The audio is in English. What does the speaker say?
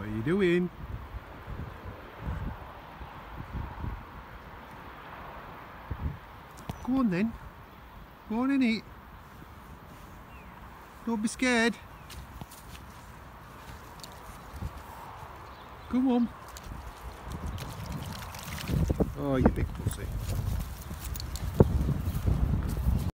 What are you doing? Go on then. Go on and eat. Don't be scared. Come on. Oh, you big pussy.